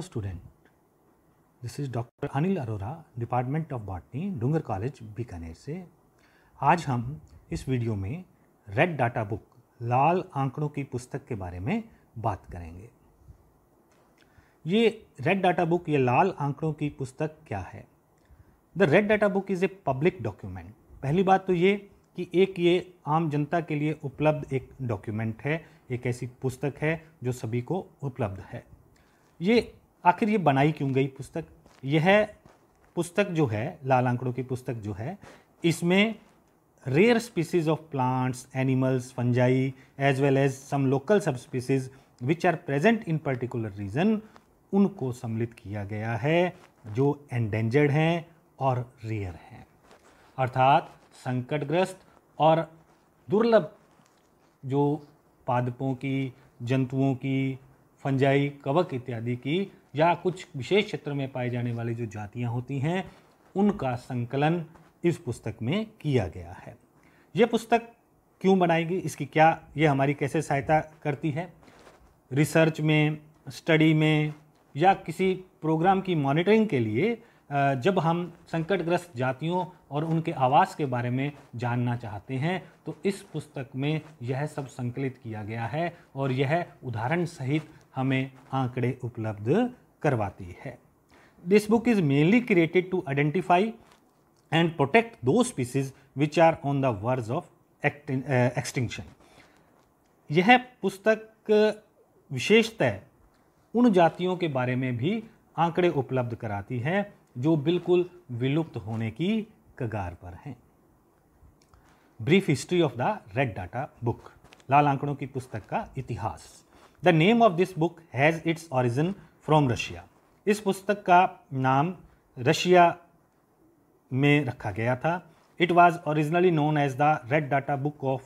Hello student this is doctor Anil Arora department of botany Dungar college Bikaner से। आज हम इस video में रेड डाटा बुक लाल आंकड़ों की पुस्तक के बारे में बात करेंगे। ये रेड डाटा बुक ये लाल आंकड़ों की पुस्तक क्या है? The red data book is a public document पहली बात तो ये कि एक ये आम जनता के लिए उपलब्ध एक डॉक्यूमेंट है, एक ऐसी पुस्तक है जो सभी को उपलब्ध है। ये आखिर ये बनाई क्यों गई पुस्तक? यह पुस्तक जो है, लाल आंकड़ों की पुस्तक जो है, इसमें rare species of plants animals fungi as well as some local subspecies which are present in particular region उनको सम्मिलित किया गया है, जो एंडेंजर्ड हैं और रेयर हैं। अर्थात संकटग्रस्त और दुर्लभ जो पादपों की, जंतुओं की फंजाई कवक इत्यादि की या कुछ विशेष क्षेत्र में पाए जाने वाली जो जातियाँ होती हैं, उनका संकलन इस पुस्तक में किया गया है। यह पुस्तक क्यों बनाएगी? इसकी क्या ये हमारी कैसे सहायता करती है? रिसर्च में, स्टडी में या किसी प्रोग्राम की मॉनिटरिंग के लिए जब हम संकटग्रस्त जातियों और उनके आवास के बारे में जानना चाहते हैं तो इस पुस्तक में यह सब संकलित किया गया है और यह उदाहरण सहित हमें आंकड़े उपलब्ध करवाती है। This book is mainly created to identify and protect those species which are on the verge of extinction यह पुस्तक विशेषतः उन जातियों के बारे में भी आंकड़े उपलब्ध कराती है जो बिल्कुल विलुप्त होने की कगार पर हैं। Brief history of the red data book लाल आंकड़ों की पुस्तक का इतिहास। The name of this book has its origin from Russia इस पुस्तक का नाम रशिया में रखा गया था। It was originally known as the red data book of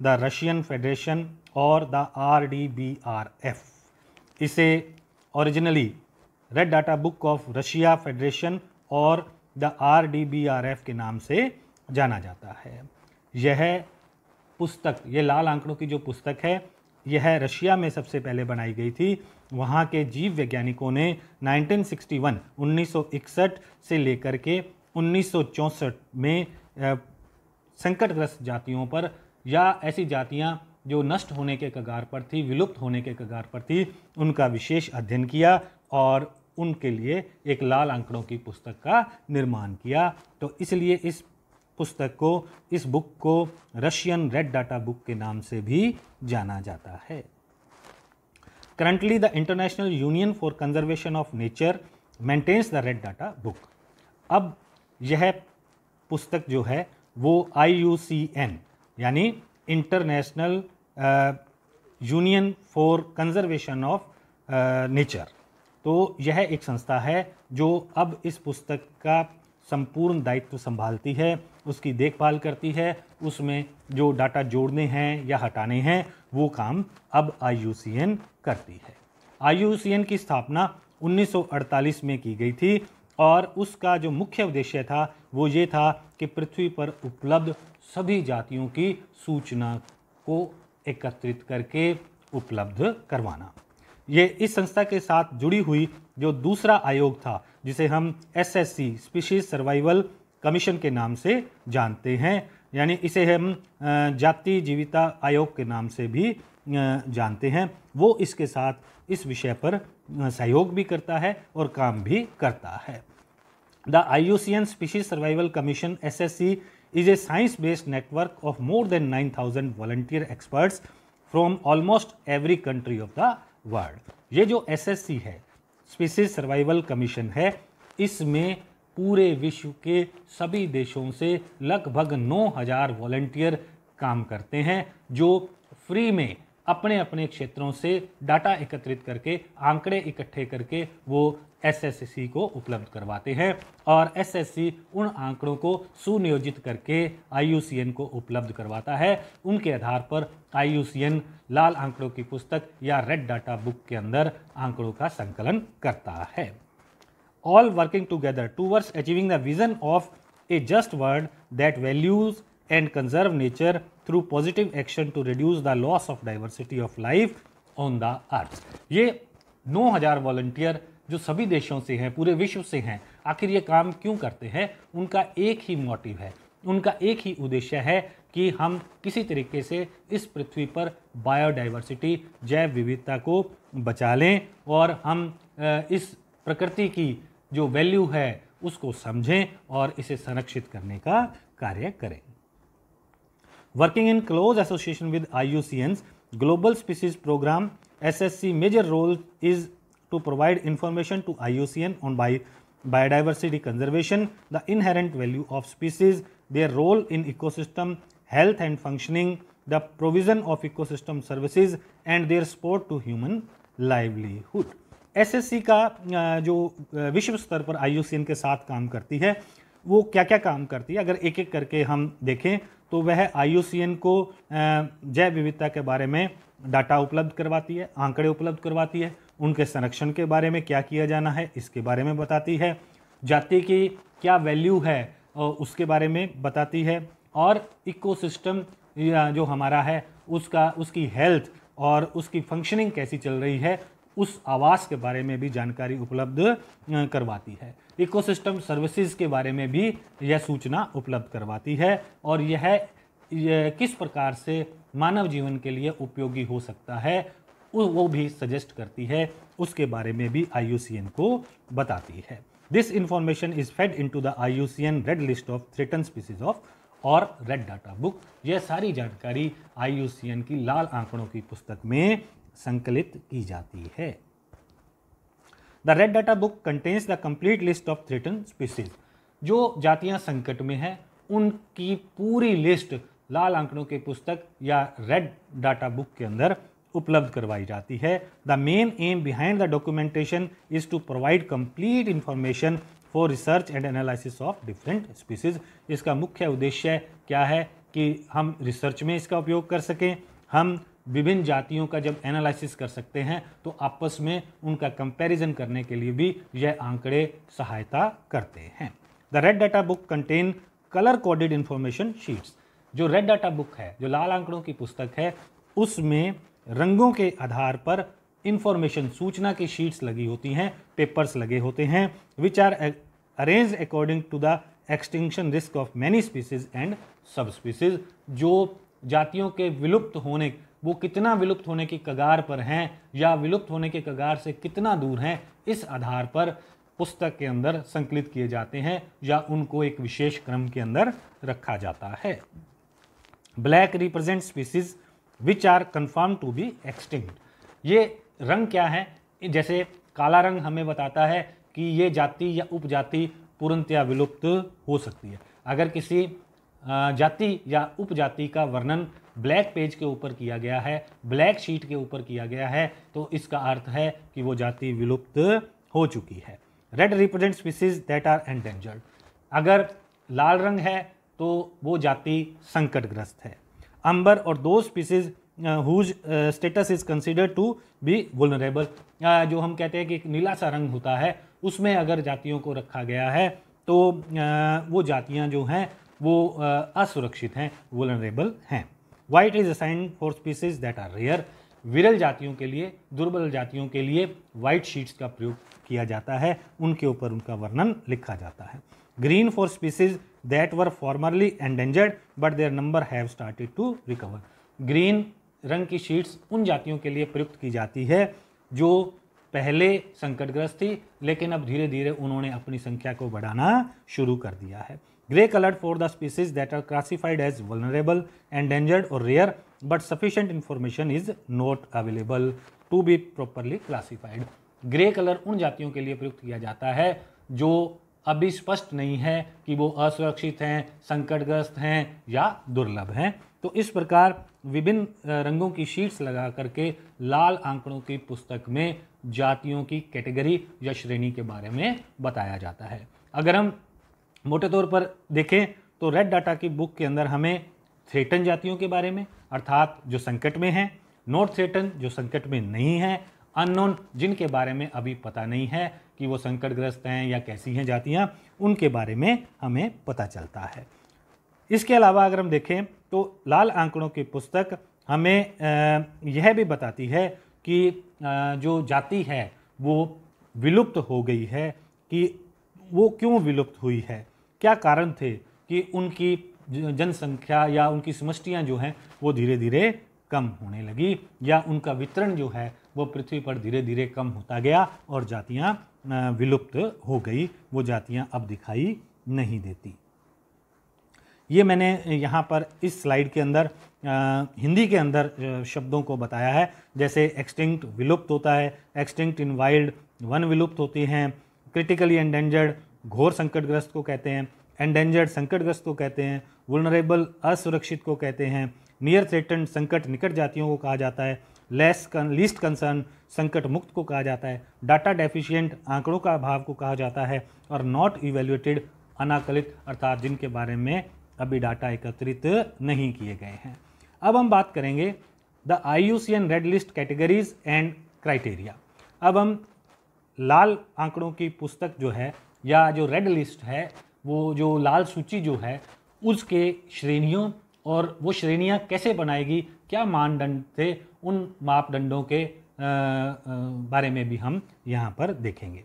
the Russian federation और the R D B R F इसे originally red data book of Russia federation और the R D B R F के नाम से जाना जाता है। यह पुस्तक, ये लाल आंकड़ों की जो पुस्तक है यह रशिया में सबसे पहले बनाई गई थी। वहाँ के जीव वैज्ञानिकों ने 1961 1961 से लेकर के उन्नीस सौ चौंसठ में संकटग्रस्त जातियों पर या ऐसी जातियाँ जो नष्ट होने के कगार पर थी, विलुप्त होने के कगार पर थी, उनका विशेष अध्ययन किया और उनके लिए एक लाल आंकड़ों की पुस्तक का निर्माण किया। तो इसलिए इस पुस्तक को, इस बुक को रशियन रेड डाटा बुक के नाम से भी जाना जाता है। Currently the International Union for Conservation of Nature maintains the red data book अब यह पुस्तक जो है, वो आईयूसीएन यानी International Union for Conservation of Nature तो यह एक संस्था है जो अब इस पुस्तक का संपूर्ण दायित्व संभालती है। उसकी देखभाल करती है, उसमें जो डाटा जोड़ने हैं या हटाने हैं, वो काम अब आईयूसीएन करती है। आईयूसीएन की स्थापना 1948 में की गई थी और उसका जो मुख्य उद्देश्य था, वो ये था कि पृथ्वी पर उपलब्ध सभी जातियों की सूचना को एकत्रित करके उपलब्ध करवाना। ये इस संस्था के साथ जुड़ी हुई जो दूसरा आयोग था, जिसे हम एसएससी, स्पीशीज सर्वाइवल कमीशन के नाम से जानते हैं, यानी इसे हम जाति जीविता आयोग के नाम से भी जानते हैं। वो इसके साथ इस विषय पर सहयोग भी करता है और काम भी करता है। The I U C N species survival commission S S C is a science based network of more than nine thousand volunteer experts from almost every country of the world. ये जो एस एस सी है species survival commission है, इसमें पूरे विश्व के सभी देशों से लगभग 9000 वॉल्टियर काम करते हैं, जो फ्री में अपने अपने क्षेत्रों से डाटा एकत्रित करके, आंकड़े इकट्ठे करके वो एसएससी को उपलब्ध करवाते हैं और एसएससी उन आंकड़ों को सुनियोजित करके आईयूसीएन को उपलब्ध करवाता है। उनके आधार पर आईयूसीएन लाल आंकड़ों की पुस्तक या रेड डाटा बुक के अंदर आंकड़ों का संकलन करता है। All working together towards achieving the vision of a just world that values and conserve nature through positive action to reduce the loss of diversity of life on the earth ये 9000 volunteer जो सभी देशों से हैं, पूरे विश्व से हैं, आखिर ये काम क्यों करते हैं? उनका एक ही मोटिव है। उनका एक ही उद्देश्य है कि हम किसी तरीके से इस पृथ्वी पर बायोडाइवर्सिटी जैव विविधता को बचा लें और हम इस प्रकृति की जो वैल्यू है, उसको समझें और इसे संरक्षित करने का कार्य करें। Working in close association with I global species programme S S C major role is to provide information to I U C N on by biodiversity conservation the inherent value of species their role in ecosystem health and functioning the provision of ecosystem services and their support to human livelihood SSC का जो विश्व स्तर पर IUCN के साथ काम करती है, वो क्या क्या काम करती है? अगर एक एक करके हम देखें तो वह आईयूसीएन को जैव विविधता के बारे में डाटा उपलब्ध करवाती है, आंकड़े उपलब्ध करवाती है, उनके संरक्षण के बारे में क्या किया जाना है, इसके बारे में बताती है, जाति की क्या वैल्यू है उसके बारे में बताती है, और इकोसिस्टम जो हमारा है, उसका, उसकी हेल्थ और उसकी फंक्शनिंग कैसी चल रही है उस आवास के बारे में भी जानकारी उपलब्ध करवाती है। इकोसिस्टम सर्विसेज़ के बारे में भी यह सूचना उपलब्ध करवाती है और यह, किस प्रकार से मानव जीवन के लिए उपयोगी हो सकता है वो भी सजेस्ट करती है। उसके बारे में भी आईयूसीएन को बताती है। This information is fed into the I U C N red list of threatened species of और रेड डाटा बुक यह सारी जानकारी आई यू सी एन की लाल आंकड़ों की पुस्तक में संकलित की जाती है। The red data book contains the complete list of threatened species जो जातियाँ संकट में हैं, उनकी पूरी लिस्ट लाल आंकड़ों की पुस्तक या रेड डाटा बुक के अंदर उपलब्ध करवाई जाती है। The main aim behind the documentation is to provide complete information for research and analysis of different species इसका मुख्य उद्देश्य क्या है कि हम रिसर्च में इसका उपयोग कर सकें। हम विभिन्न जातियों का जब एनालिसिस कर सकते हैं तो आपस में उनका कंपैरिजन करने के लिए भी यह आंकड़े सहायता करते हैं। The red data book contain colour coded information sheets जो रेड डाटा बुक है, जो लाल आंकड़ों की पुस्तक है, उसमें रंगों के आधार पर इंफॉर्मेशन सूचना की शीट्स लगी होती हैं पेपर्स लगे होते हैं which are arrange according to the extinction risk of many species and सब स्पीसीज जो जातियों के विलुप्त होने वो कितना विलुप्त होने की कगार पर हैं या विलुप्त होने के कगार से कितना दूर हैं, इस आधार पर पुस्तक के अंदर संकलित किए जाते हैं या उनको एक विशेष क्रम के अंदर रखा जाता है। Black represent species which are confirm to be extinct. ये रंग क्या है? जैसे काला रंग हमें बताता है कि ये जाति या उपजाति पूर्णतया विलुप्त हो सकती है। अगर किसी जाति या उपजाति का वर्णन ब्लैक पेज के ऊपर किया गया है ब्लैक शीट के ऊपर किया गया है तो इसका अर्थ है कि वो जाति विलुप्त हो चुकी है। Red represent species that are endangered अगर लाल रंग है तो वो जाति संकटग्रस्त है। अंबर और दो species whose status is consider to be vulnerable जो हम कहते हैं कि एक नीला सा रंग होता है उसमें अगर जातियों को रखा गया है तो uh, वो जातियाँ जो हैं वो uh, असुरक्षित हैं वुलनरेबल हैं। White is assign for species that are rare विरल जातियों के लिए, दुर्बल जातियों के लिए वाइट शीट्स का प्रयोग किया जाता है। उनके ऊपर उनका वर्णन लिखा जाता है। Green for species that were formerly endangered but their number have started to recover green रंग की शीट्स उन जातियों के लिए प्रयुक्त की जाती है जो पहले संकटग्रस्त थी, लेकिन अब धीरे धीरे उन्होंने अपनी संख्या को बढ़ाना शुरू कर दिया है। Grey colour for the species that are classified as vulnerable and endangered और rare but sufficient information is not available to be properly classified grey colour उन जातियों के लिए प्रयुक्त किया जाता है जो अभी स्पष्ट नहीं है कि वो असुरक्षित हैं, संकटग्रस्त हैं या दुर्लभ हैं। तो इस प्रकार विभिन्न रंगों की शीट्स लगा करके लाल आंकड़ों की पुस्तक में जातियों की कैटेगरी या श्रेणी के बारे में बताया जाता है। अगर हम मोटे तौर पर देखें तो रेड डाटा की बुक के अंदर हमें थ्रेटन जातियों के बारे में, अर्थात जो संकट में हैं नॉट थ्रेटन जो संकट में नहीं हैं अननोन जिनके बारे में अभी पता नहीं है कि वो संकटग्रस्त हैं या कैसी हैं जातियाँ, उनके बारे में हमें पता चलता है। इसके अलावा अगर हम देखें तो लाल आंकड़ों की पुस्तक हमें यह भी बताती है कि जो जाति है वो विलुप्त हो गई है, कि वो क्यों विलुप्त हुई है। क्या कारण थे कि उनकी जनसंख्या या उनकी समष्टियाँ जो हैं वो धीरे धीरे कम होने लगी या उनका वितरण जो है वो पृथ्वी पर धीरे धीरे कम होता गया और जातियाँ विलुप्त हो गई वो जातियाँ अब दिखाई नहीं देती। ये मैंने यहाँ पर इस स्लाइड के अंदर आ, हिंदी के अंदर शब्दों को बताया है। जैसे एक्सटिंक्ट विलुप्त होता है एक्सटिंक्ट इन वाइल्ड वन विलुप्त होती हैं क्रिटिकली एंडेंजर्ड घोर संकटग्रस्त को कहते हैं एंडेंजर्ड संकटग्रस्त को कहते हैं वुलनरेबल असुरक्षित को कहते हैं नियर थ्रेटन संकट निकट जातियों को कहा जाता है लेस कन लीस्ट कंसर्न संकट मुक्त को कहा जाता है डाटा डेफिशिएंट आंकड़ों का अभाव को कहा जाता है और नॉट इवेल्युएटेड अनाकलित, अर्थात जिनके बारे में अभी डाटा एकत्रित नहीं किए गए हैं। अब हम बात करेंगे the I U C N red list categories and criteria अब हम लाल आंकड़ों की पुस्तक जो है या जो रेड लिस्ट है, वो जो लाल सूची जो है, उसके श्रेणियों और वो श्रेणियाँ कैसे बनाएगी, क्या मानदंड थे, उन मापदंडों के बारे में भी हम यहाँ पर देखेंगे।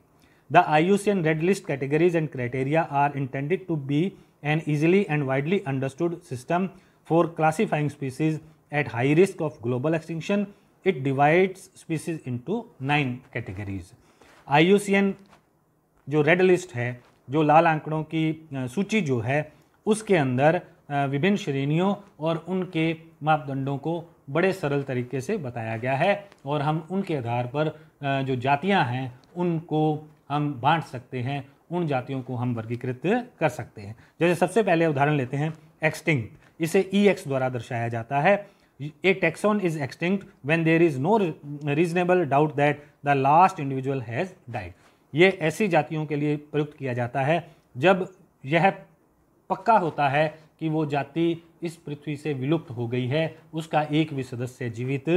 The I U C N red list categories and criteria are intended to be an easily and widely understood system for classifying species at high risk of global extinction it divide species into nine categories I U C N जो red list है, जो लाल आंकड़ों की सूची जो है, उसके अंदर विभिन्न श्रेणियों और उनके मापदंडों को बड़े सरल तरीके से बताया गया है और हम उनके आधार पर जो जातियाँ हैं, उनको हम बांट सकते हैं, उन जातियों को हम वर्गीकृत कर सकते हैं। जैसे सबसे पहले उदाहरण लेते हैं एक्सटिंक्ट इसे ई एक्स द्वारा दर्शाया जाता है। A taxon is extinct when there is no reasonable doubt that the last individual has died ये ऐसी जातियों के लिए प्रयुक्त किया जाता है। जब यह पक्का होता है कि वो जाति इस पृथ्वी से विलुप्त हो गई है, उसका एक भी सदस्य जीवित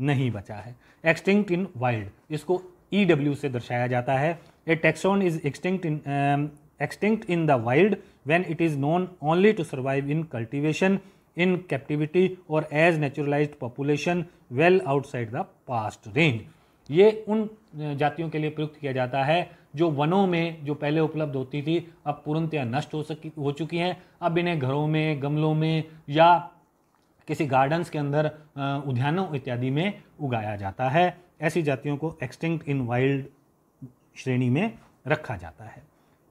नहीं बचा है। एक्सटिंक्ट इन वाइल्ड इसको ई डब्ल्यू से दर्शाया जाता है। A taxon is extinct in extinct in the wild when it is known only to survive in cultivation in captivity और as naturalize population well outside the past range ये उन जातियों के लिए प्रयुक्त किया जाता है, जो वनों में, जो पहले उपलब्ध होती थी, अब पूर्णतया नष्ट हो सकी, हो चुकी हैं। अब इन्हें घरों में, गमलों में या किसी गार्डन्स के अंदर उद्यानों इत्यादि में उगाया जाता है। ऐसी जातियों को एक्सटिंक्ट इन वाइल्ड श्रेणी में रखा जाता है।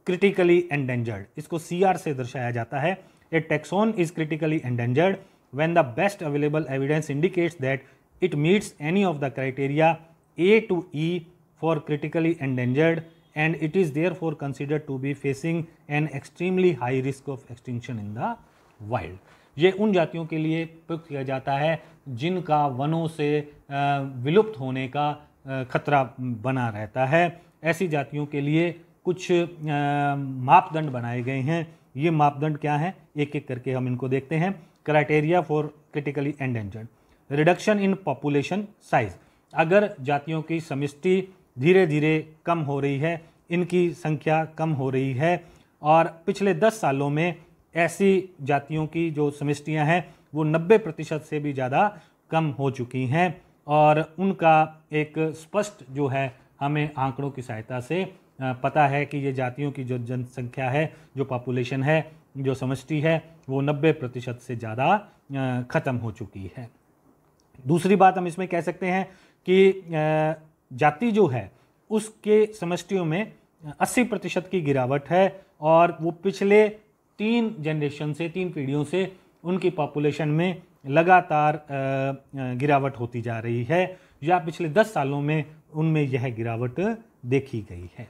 क्रिटिकली एंडेंजर्ड इसको सी आर से दर्शाया जाता है। A taxon is critically endangered when the best available evidence indicates that it meets any of the criteria A to E for critically endangered and it is therefore consider to be facing an extremely high risk of extinction in the wild ये उन जातियों के लिए प्रयुक्त किया जाता है जिनका वनों से विलुप्त होने का खतरा बना रहता है। ऐसी जातियों के लिए कुछ मापदंड बनाए गए हैं। ये मापदंड क्या हैं? एक एक करके हम इनको देखते हैं। Criteria for critically endangered reduction in population size अगर जातियों की समिष्टि धीरे धीरे कम हो रही है, इनकी संख्या कम हो रही है, और पिछले दस सालों में ऐसी जातियों की जो समिष्टियाँ हैं, वो नब्बे प्रतिशत से भी ज़्यादा कम हो चुकी हैं, और उनका एक स्पष्ट जो है, हमें आंकड़ों की सहायता से पता है कि ये जातियों की जो जनसंख्या है, जो पॉपुलेशन है, जो समष्टि है, वो 90 प्रतिशत से ज़्यादा ख़त्म हो चुकी है। दूसरी बात हम इसमें कह सकते हैं कि जाति जो है, उसके समष्टियों में 80 प्रतिशत की गिरावट है और वो पिछले तीन जनरेशन से, तीन पीढ़ियों से उनकी पॉपुलेशन में लगातार गिरावट होती जा रही है। या पिछले 10 सालों में उनमें यह गिरावट देखी गई है।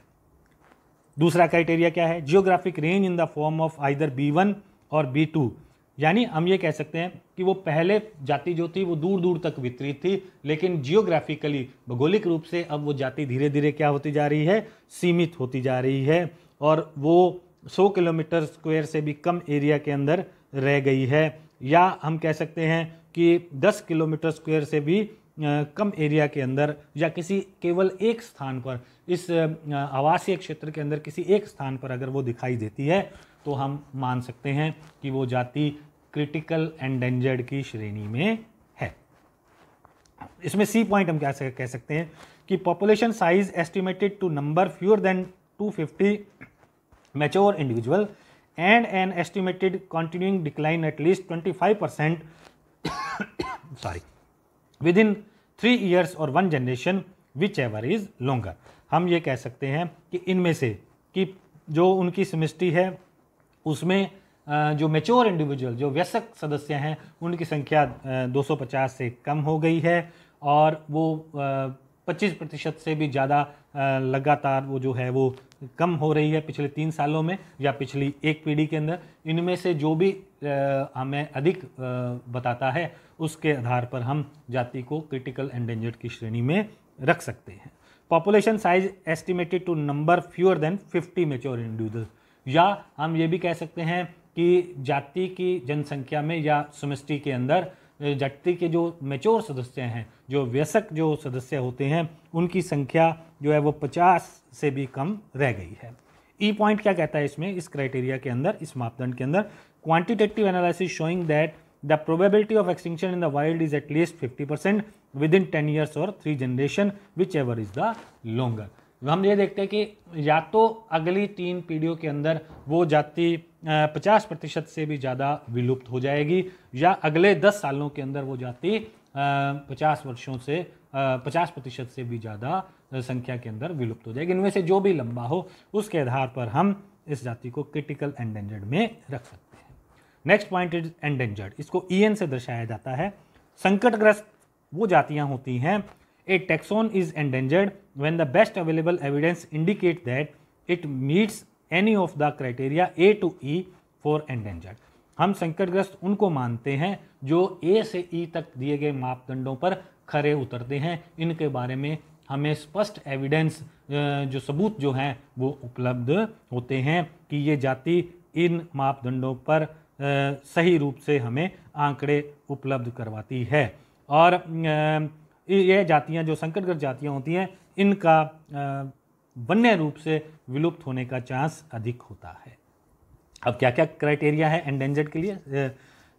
दूसरा क्राइटेरिया क्या है? Geographic range in the form of either B one और बी टू यानी हम ये कह सकते हैं कि वो पहले जाति जो थी, वो दूर दूर तक वितरित थी, लेकिन जियोग्राफिकली भौगोलिक रूप से अब वो जाति धीरे धीरे क्या होती जा रही है? सीमित होती जा रही है और वो 100 किलोमीटर स्क्वायर से भी कम एरिया के अंदर रह गई है। या हम कह सकते हैं कि 10 किलोमीटर स्क्वायर से भी कम एरिया के अंदर या किसी केवल एक स्थान पर, इस आवासीय क्षेत्र के अंदर किसी एक स्थान पर अगर वो दिखाई देती है तो हम मान सकते हैं कि वो जाति क्रिटिकल एंडेंजर्ड की श्रेणी में है। इसमें सी पॉइंट हम क्या कह सकते हैं कि population size estimated to number fewer than 250 mature individual and an estimated continuing at least 25 percent sorry, within three years और one generation whichever is longer हम ये कह सकते हैं कि इनमें से कि जो उनकी सेमिस्ट्री है उसमें जो मेच्योर इंडिविजुअल जो व्यसक सदस्य हैं, उनकी संख्या 250 से कम हो गई है और वो 25 प्रतिशत से भी ज़्यादा लगातार वो जो है वो कम हो रही है पिछले तीन सालों में या पिछली एक पीढ़ी के अंदर। इनमें से जो भी हमें अधिक बताता है, उसके आधार पर हम जाति को क्रिटिकल एंडेंजर्ड की श्रेणी में रख सकते हैं। Population size estimated to number fewer than 50 mature individual या हम ये भी कह सकते हैं कि जाति की जनसंख्या में या समष्टि के अंदर जाति के जो मेच्योर सदस्य हैं, जो व्यसक जो सदस्य होते हैं, उनकी संख्या जो है वो 50 से भी कम रह गई है। ई e पॉइंट क्या कहता है इसमें? इस क्राइटेरिया के अंदर, इस मापदंड के अंदर quantitative analysis showing that the probability of extinction in the wild is at least fifty percent within ten years और three generation whichever is the longer हम ये देखते हैं कि या तो अगली तीन पीढ़ियों के अंदर वो जाति पचास प्रतिशत से भी ज़्यादा विलुप्त हो जाएगी, या अगले दस सालों के अंदर वो जाति पचास वर्षों से पचास प्रतिशत से भी ज़्यादा संख्या के अंदर विलुप्त हो जाएगी। इनमें से जो भी लंबा हो, उसके आधार पर हम इस जाति को क्रिटिकल एंडेंजर्ड में रख सकते हैं। नेक्स्ट पॉइंट इज़ एंडेंजर्ड इसको ई e से दर्शाया जाता है। संकटग्रस्त वो जातियाँ होती हैं a taxon is endangered when the best available evidence indicate that it meets any of the criteria A to E for endangered हम संकटग्रस्त उनको मानते हैं जो ए से ई तक दिए गए मापदंडों पर खरे उतरते हैं। इनके बारे में हमें स्पष्ट एविडेंस जो सबूत जो हैं, वो उपलब्ध होते हैं कि ये जाति इन मापदंडों पर सही रूप से हमें आंकड़े उपलब्ध करवाती है। और ये जातियाँ जो संकटग्रस्त जातियाँ होती हैं, इनका वन्य रूप से विलुप्त होने का चांस अधिक होता है। अब क्या क्या क्राइटेरिया है एंडेंजर्ड के लिए?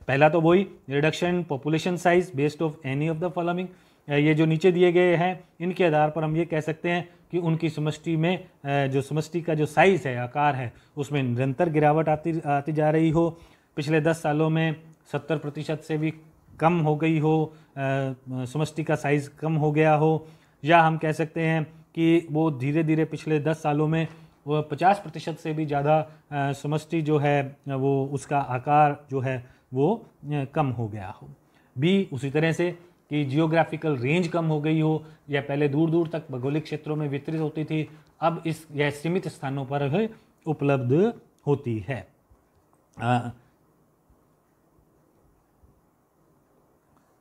पहला तो वही reduction population size based of any of the following ये जो नीचे दिए गए हैं, इनके आधार पर हम ये कह सकते हैं कि उनकी समष्टि में जो समष्टि का जो साइज़ है, आकार है, उसमें निरंतर गिरावट आती आती जा रही हो। पिछले दस सालों में सत्तर प्रतिशत से भी कम हो गई हो समष्टि का साइज़ कम हो गया हो, या हम कह सकते हैं कि वो धीरे धीरे पिछले दस सालों में वो पचास प्रतिशत से भी ज़्यादा समष्टि जो है, वो उसका आकार जो है, वो कम हो गया हो। बी उसी तरह से कि जियोग्राफिकल रेंज कम हो गई हो, या पहले दूर दूर तक भौगोलिक क्षेत्रों में वितरित होती थी, अब इस यह सीमित स्थानों पर उपलब्ध होती है।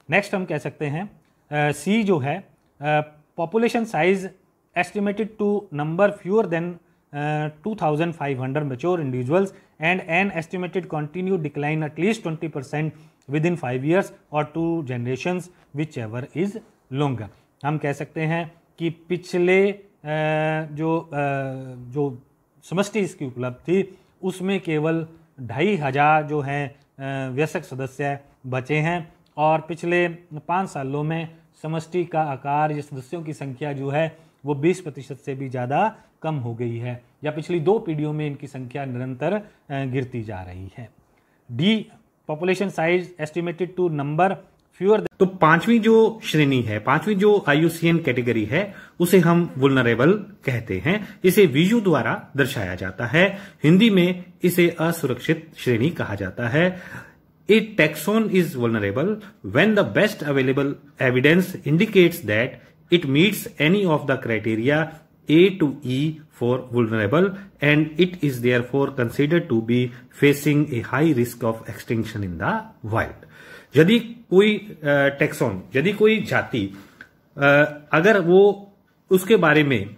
नेक्स्ट हम कह सकते हैं सी जो है population size estimated to number fewer than 2,500 mature individuals and an estimated continue decline at least 20 percent within five years और two generation whichever is long हम कह सकते हैं कि पिछले जो जो समस्ती इसकी उपलब्ध थी उसमें केवल ढाई हज़ार जो हैं व्यसक सदस्य बचे हैं। और पिछले पाँच सालों में समष्टि का आकार या सदस्यों की संख्या जो है, वो 20 प्रतिशत से भी ज़्यादा कम हो गई है, या पिछली दो पीढ़ियों में इनकी संख्या निरंतर गिरती जा रही है। D population size estimated to number fewer तो पांचवी जो श्रेणी है, पांचवी जो आयुसीएन कैटेगरी है, उसे हम वुलनरेबल कहते हैं। इसे वीजू द्वारा दर्शाया जाता है। हिंदी में इसे असुरक्षित श्रेणी कहा जाता है। A taxon is vulnerable when the best available evidence indicates that it meets any of the criteria A to E for vulnerable and it is therefore considered to be facing a high risk of extinction in the wild. यदि कोई taxon यदि कोई जाति अगर वो उसके बारे में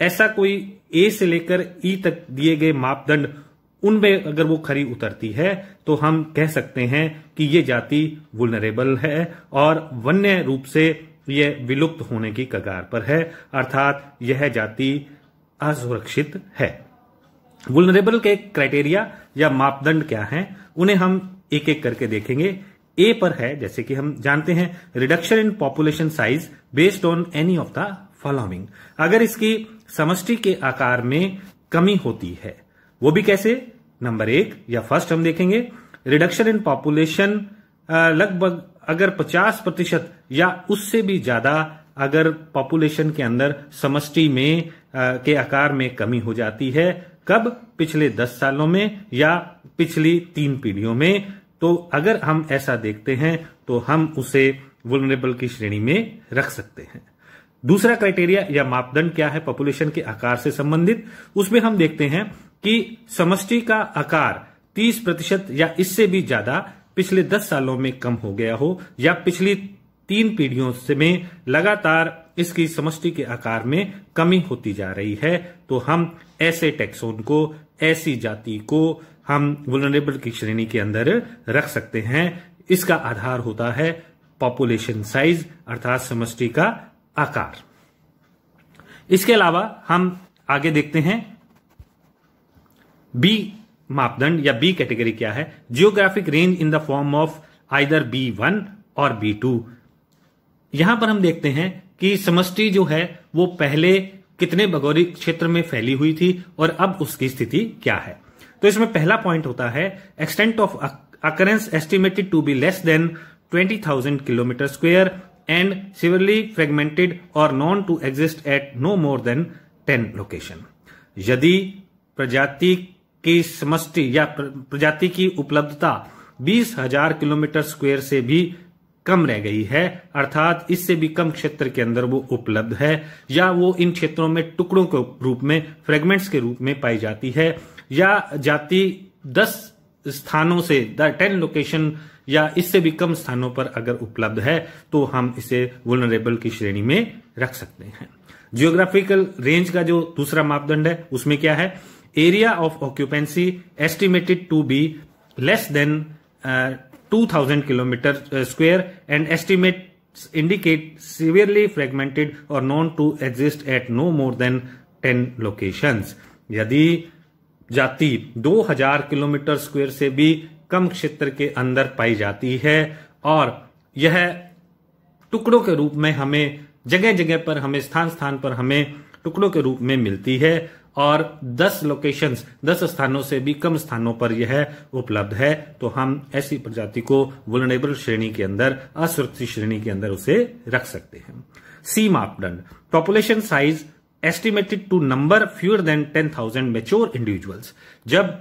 ऐसा कोई ए से लेकर ई तक दिए गए मापदंड उनमें अगर वो खरी उतरती है तो हम कह सकते हैं कि ये जाति वुलनरेबल है और वन्य रूप से यह विलुप्त होने की कगार पर है, अर्थात यह जाति असुरक्षित है। वुलनरेबल के क्राइटेरिया या मापदंड क्या हैं, उन्हें हम एक एक करके देखेंगे। ए पर है, जैसे कि हम जानते हैं reduction in population size based on any of the following अगर इसकी समष्टि के आकार में कमी होती है वो भी कैसे? नंबर एक या फ़र्स्ट हम देखेंगे रिडक्शन इन पॉपुलेशन लगभग अगर 50 प्रतिशत या उससे भी ज़्यादा अगर पॉपुलेशन के अंदर समष्टि में आ, के आकार में कमी हो जाती है कब? पिछले 10 सालों में या पिछली तीन पीढ़ियों में। तो अगर हम ऐसा देखते हैं तो हम उसे वुलनरेबल की श्रेणी में रख सकते हैं। दूसरा क्राइटेरिया या मापदंड क्या है पॉपुलेशन के आकार से संबंधित? उसमें हम देखते हैं कि समष्टि का आकार 30 प्रतिशत या इससे भी ज़्यादा पिछले 10 सालों में कम हो गया हो या पिछली तीन पीढ़ियों से में लगातार इसकी समष्टि के आकार में कमी होती जा रही है तो हम ऐसे टैक्सोन को, ऐसी जाति को हम वुलनरेबल की श्रेणी के अंदर रख सकते हैं। इसका आधार होता है पॉपुलेशन साइज़ अर्थात समष्टि का आकार। इसके अलावा हम आगे देखते हैं बी मापदंड या बी कैटेगरी क्या है? Geographic range in the form of either B one और बी टू यहाँ पर हम देखते हैं कि समष्टि जो है वो पहले कितने भगौरिक क्षेत्र में फैली हुई थी और अब उसकी स्थिति क्या है? तो इसमें पहला पॉइंट होता है extent of occurrence estimated to be less than 20,000 kilometre square and severely fragmented और known to exist at no more than 10 location यदि प्रजाति की समष्टि या प्रजाति की उपलब्धता बीस हज़ार किलोमीटर स्क्वेयर से भी कम रह गई है, अर्थात इससे भी कम क्षेत्र के अंदर वो उपलब्ध है, या वो इन क्षेत्रों में टुकड़ों के रूप में, फ्रेगमेंट्स के रूप में पाई जाती है, या जाति दस स्थानों से टेन लोकेशन या इससे भी कम स्थानों पर अगर उपलब्ध है तो हम इसे वुलनरेबल की श्रेणी में रख सकते हैं। जियोग्राफिकल रेंज का जो दूसरा मापदंड है, उसमें क्या है? Area of occupancy estimated to be less than two thousand kilometre square and estimate indicate severely fragmented और known to exist at no more than ten locations यदि जाति 2000 किलोमीटर स्क्वायर से भी कम क्षेत्र के अंदर पाई जाती है और यह टुकड़ों के रूप में हमें जगह जगह पर हमें स्थान स्थान पर हमें टुकड़ों के रूप में मिलती है और 10 लोकेशंस 10 स्थानों से भी कम स्थानों पर यह उपलब्ध है। तो हम ऐसी प्रजाति को वुलनेबल श्रेणी के अंदर, असुरक्षित श्रेणी के अंदर उसे रख सकते हैं। सी मापदंड। Population size estimated to number fewer than ten thousand mature individuals जब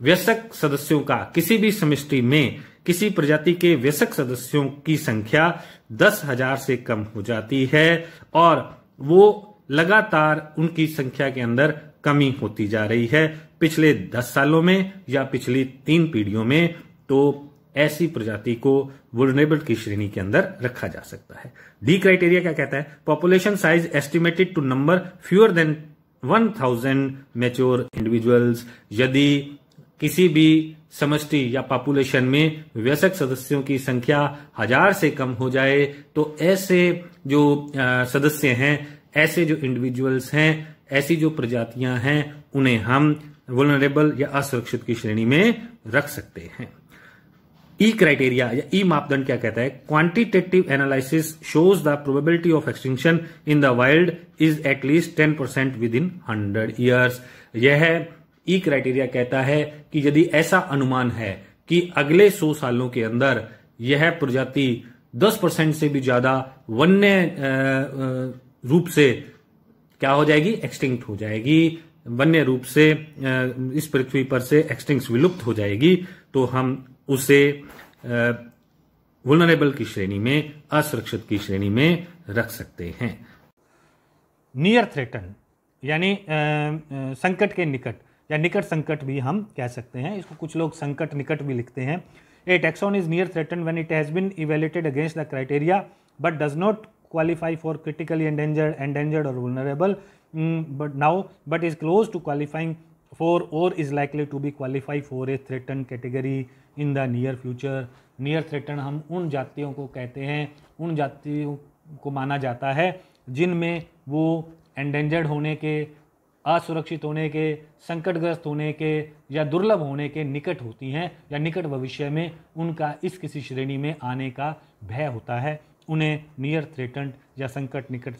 व्यसक सदस्यों का किसी भी समिष्टि में किसी प्रजाति के व्यसक सदस्यों की संख्या दस हज़ार से कम हो जाती है और वो लगातार उनकी संख्या के अंदर कमी होती जा रही है। पिछले दस सालों में या पिछली तीन पीढ़ियों में तो ऐसी प्रजाति को वुलनेबल की श्रेणी के अंदर रखा जा सकता है। डी क्राइटेरिया क्या कहता है? Population size estimated to number fewer than one thousand mature individuals यदि किसी भी समष्टि या पॉपुलेशन में व्यसक सदस्यों की संख्या हज़ार से कम हो जाए तो ऐसे जो सदस्य हैं, ऐसे जो इंडिविजुअल्स हैं ऐसी जो प्रजातियाँ हैं, उन्हें हम वुलनरेबल या असुरक्षित की श्रेणी में रख सकते हैं। ई क्राइटेरिया या ई मापदंड क्या कहता है? Quantitative analysis shows the probability of extinction in the wild is at least ten percent within hundred years यह ई क्राइटेरिया कहता है कि यदि ऐसा अनुमान है कि अगले सौ सालों के अंदर यह प्रजाति दस परसेंट से भी ज़्यादा वन्य रूप से क्या हो जाएगी? एक्सटिंक्ट हो जाएगी। वन्य रूप से इस पृथ्वी पर से एक्सटिंक्ट विलुप्त हो जाएगी। तो हम उसे वुलनरेबल की श्रेणी में, असुरक्षित की श्रेणी में रख सकते हैं। नियर थ्रेटन यानी संकट के निकट, या निकट संकट भी हम कह सकते हैं। इसको कुछ लोग संकट निकट भी लिखते हैं। A taxon is near threatened when it has been evaluated against the criteria but does not qualify for critically endangered endangered or vulnerable mm, but now but is close to qualifying for or is likely to be qualify for a threatened category in the near future near threatened हम उन जातियों को कहते हैं उन जातियों को माना जाता है जिनमें वो एंडेंजर्ड होने के असुरक्षित होने के संकटग्रस्त होने के या दुर्लभ होने के निकट होती हैं या निकट भविष्य में उनका इस किसी श्रेणी में आने का भय होता है उन्हें नियर थ्रेटन्ड या संकट निकट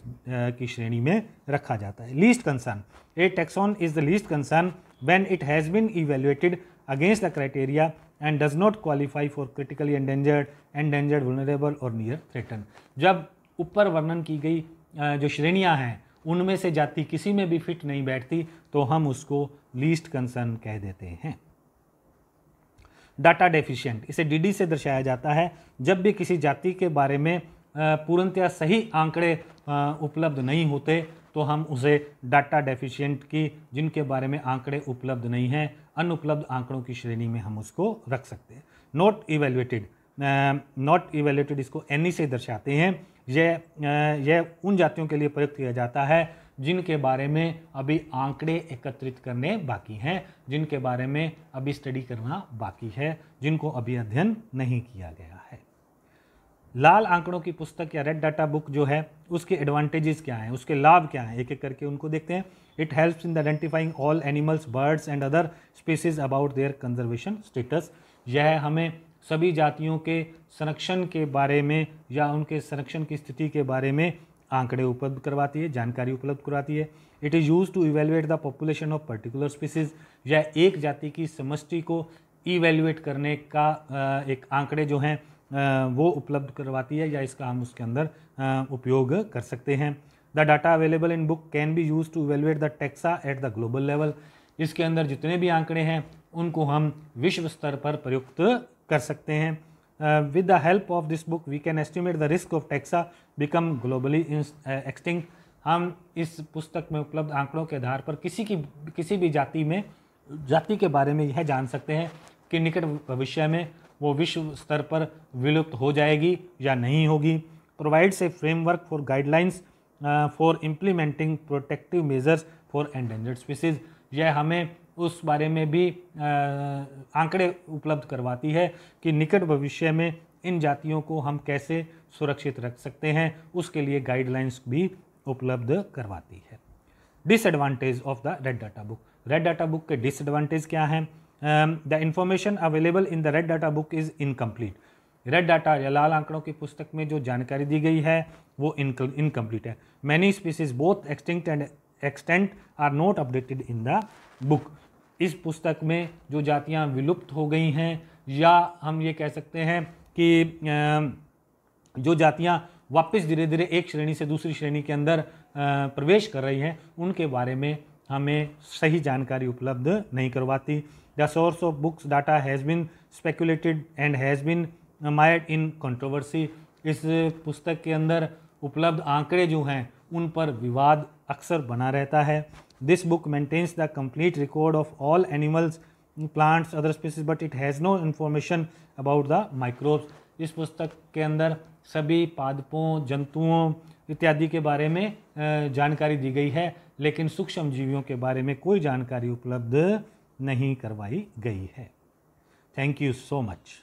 की श्रेणी में रखा जाता है। Least concern a taxon is the least concern when it has been evaluated against the criteria and does not qualify for critically endangered endangered vulnerable और नियर थ्रेटन जब ऊपर वर्णन की गई जो श्रेणियाँ हैं, उनमें से जाति किसी में भी फिट नहीं बैठती तो हम उसको लीस्ट कंसर्न कह देते हैं। डाटा डेफिशिएंट इसे डीडी से दर्शाया जाता है, जब भी किसी जाति के बारे में पूर्णतया सही आंकड़े उपलब्ध नहीं होते तो हम उसे डाटा डेफिशिएंट की, जिनके बारे में आंकड़े उपलब्ध नहीं हैं, अनुपलब्ध आंकड़ों की श्रेणी में हम उसको रख सकते हैं। नॉट इवेल्युएटेड नॉट इवेल्युएटेड इसको एनी से दर्शाते हैं। यह यह उन जातियों के लिए प्रयुक्त किया जाता है जिनके बारे में अभी आंकड़े एकत्रित करने बाकी हैं, जिनके बारे में अभी स्टडी करना बाकी है, जिनको अभी अध्ययन नहीं किया गया है। लाल आंकड़ों की पुस्तक या रेड डाटा बुक जो है, उसके एडवांटेजेस क्या हैं, उसके लाभ क्या हैं एक एक करके उनको देखते हैं। It helps in the identifying all animals birds and other species about their conservation status यह हमें सभी जातियों के संरक्षण के बारे में या उनके संरक्षण की स्थिति के बारे में आंकड़े उपलब्ध करवाती है, जानकारी उपलब्ध करवाती है। It is use to evaluate the population of particular species या एक जाति की समष्टि को इवेल्युएट करने का एक आंकड़े जो हैं वो उपलब्ध करवाती है या इसका हम उसके अंदर उपयोग कर सकते हैं। The data available in book can be use to evaluate the taxa at the global level इसके अंदर जितने भी आंकड़े हैं, उनको हम विश्व स्तर पर प्रयुक्त कर सकते हैं। With the help of this book we can estimate the risk of taxa become globally extinct हम इस पुस्तक में उपलब्ध आंकड़ों के आधार पर किसी की, किसी भी जाति में, जाति के बारे में यह जान सकते हैं कि निकट भविष्य में वो विश्व स्तर पर विलुप्त हो जाएगी या नहीं होगी। Provides a framework for guidelines for implementing protective measures for endangered species यह हमें उस बारे में भी आंकड़े उपलब्ध करवाती है कि निकट भविष्य में इन जातियों को हम कैसे सुरक्षित रख सकते हैं, उसके लिए गाइडलाइंस भी उपलब्ध करवाती है। Disadvantage of the red data book red data book के डिसएडवांटेज क्या हैं? The information available in the red data book is incomplete red data या लाल आंकड़ों की पुस्तक में जो जानकारी दी गई है, वो इनकम्प्लीट है। Many species both extinct and extant are not updated in the book इस पुस्तक में जो जातियाँ विलुप्त हो गई हैं, या हम ये कह सकते हैं कि जो जातियाँ वापस धीरे धीरे एक श्रेणी से दूसरी श्रेणी के अंदर प्रवेश कर रही हैं, उनके बारे में हमें सही जानकारी उपलब्ध नहीं करवाती। The source of books data has been speculated and has been mired in controversy इस पुस्तक के अंदर उपलब्ध आंकड़े जो हैं, उन पर विवाद अक्सर बना रहता है। This book maintains the complete record of all animals plants other species but it has no information about the microbes इस पुस्तक के अंदर सभी पादपों, जंतुओं इत्यादि के बारे में जानकारी दी गई है, लेकिन सूक्ष्म जीवियों के बारे में कोई जानकारी उपलब्ध नहीं करवाई गई है। Thank you so much